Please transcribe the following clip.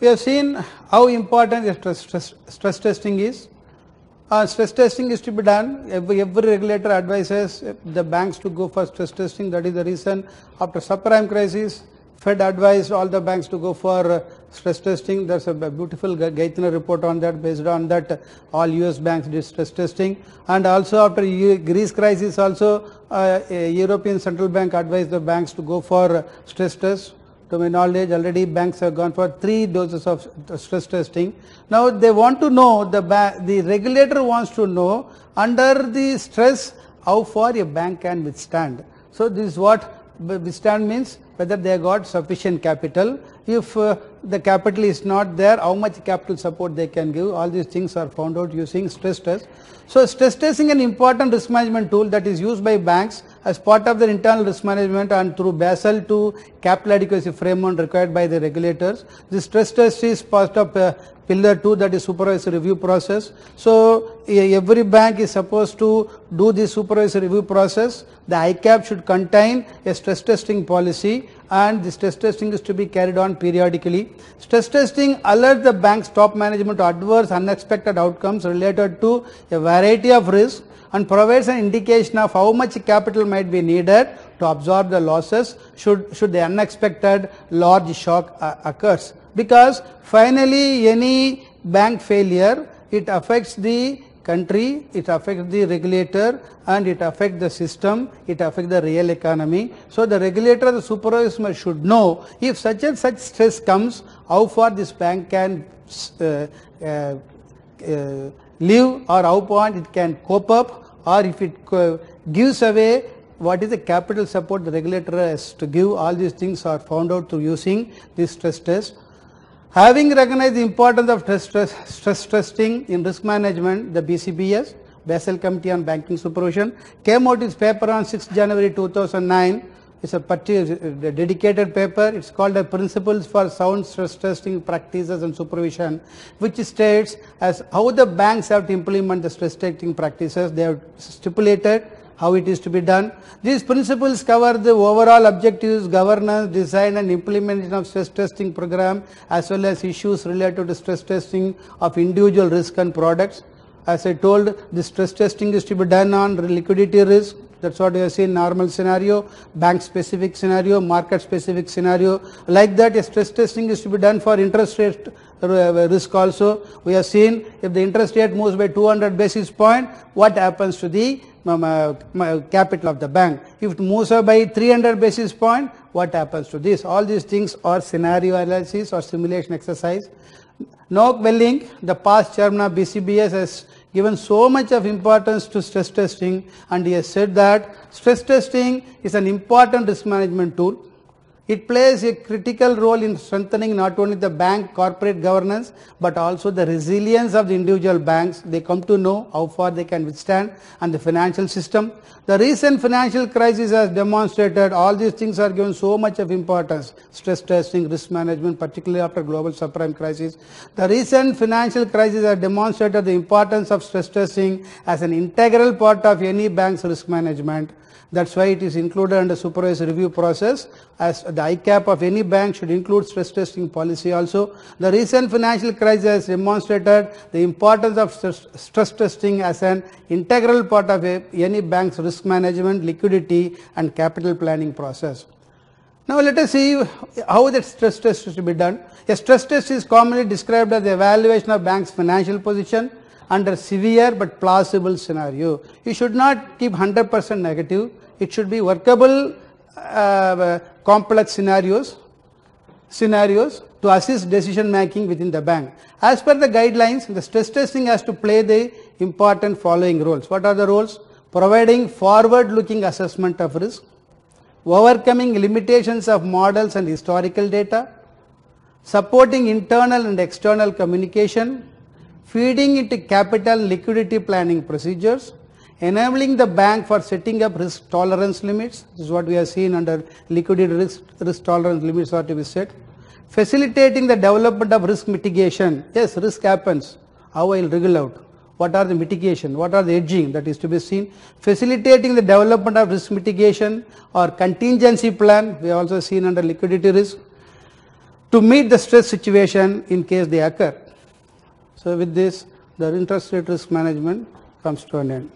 we have seen how important stress, stress, stress testing is. Uh, stress testing is to be done. Every, every regulator advises the banks to go for stress testing. That is the reason after subprime crisis, Fed advised all the banks to go for uh, stress testing. There's a beautiful Geithner report on that. Based on that, all US banks did stress testing. And also after Greece crisis, also uh, European Central Bank advised the banks to go for uh, stress tests to my knowledge already banks have gone for three doses of stress testing. Now they want to know, the, the regulator wants to know under the stress how far a bank can withstand. So this is what withstand means whether they got sufficient capital. If uh, the capital is not there, how much capital support they can give. All these things are found out using stress test. So stress testing an important risk management tool that is used by banks as part of their internal risk management and through Basel II capital adequacy framework required by the regulators. This stress test is part of uh, pillar 2 that is supervisory review process. So every bank is supposed to do the supervisory review process. The ICAAP should contain a stress testing policy and the stress testing is to be carried on periodically. Stress testing alerts the bank's top management to adverse unexpected outcomes related to a variety of risks and provides an indication of how much capital might be needed to absorb the losses should, should the unexpected large shock uh, occurs. Because finally any bank failure, it affects the country, it affects the regulator and it affects the system, it affects the real economy. So the regulator, the supervisor should know if such and such stress comes, how far this bank can uh, uh, uh, live or how far it can cope up or if it gives away what is the capital support the regulator has to give all these things are found out through using this stress test Having recognized the importance of stress, stress, stress testing in risk management, the BCBS, Basel Committee on Banking Supervision, came out its paper on 6 January 2009. It's a dedicated paper. It's called the Principles for Sound Stress Testing Practices and Supervision, which states as how the banks have to implement the stress testing practices. They have stipulated how it is to be done. These principles cover the overall objectives, governance, design and implementation of stress testing program as well as issues related to stress testing of individual risk and products. As I told, the stress testing is to be done on liquidity risk, that's what we have seen normal scenario, bank specific scenario, market specific scenario. Like that a stress testing is to be done for interest rate uh, risk also. We have seen if the interest rate moves by 200 basis point, what happens to the um, uh, uh, capital of the bank. If it moves up by 300 basis point, what happens to this? All these things are scenario analysis or simulation exercise. Nout Wellink, the past chairman of BCBS has given so much of importance to stress testing and he has said that stress testing is an important risk management tool it plays a critical role in strengthening not only the bank corporate governance but also the resilience of the individual banks. They come to know how far they can withstand and the financial system. The recent financial crisis has demonstrated all these things are given so much of importance. Stress testing, risk management, particularly after global subprime crisis. The recent financial crisis has demonstrated the importance of stress testing as an integral part of any bank's risk management. That's why it is included under supervised review process as ICAAP of any bank should include stress testing policy also. The recent financial crisis demonstrated the importance of stress, testing as an integral part of a, any bank's risk management, liquidity and capital planning process. Now let us see how that stress test should be done. A stress test is commonly described as the evaluation of bank's financial position under severe but plausible scenario. You should not keep 100% negative it should be workable Uh, complex scenarios scenarios to assist decision making within the bank. As per the guidelines, the stress testing has to play the important following roles. What are the roles? Providing forward looking assessment of risk, overcoming limitations of models and historical data, supporting internal and external communication, feeding into capital liquidity planning procedures, enabling the bank for setting up risk tolerance limits. This is what we have seen under liquidity risk, risk tolerance limits are to be set. Facilitating the development of risk mitigation. Yes, risk happens. How I will wriggle out? What are the mitigation? What are the edging that is to be seen? Facilitating the development of risk mitigation or contingency plan. We have also seen under liquidity risk. to meet the stress situation in case they occur. So with this, the interest rate risk management comes to an end.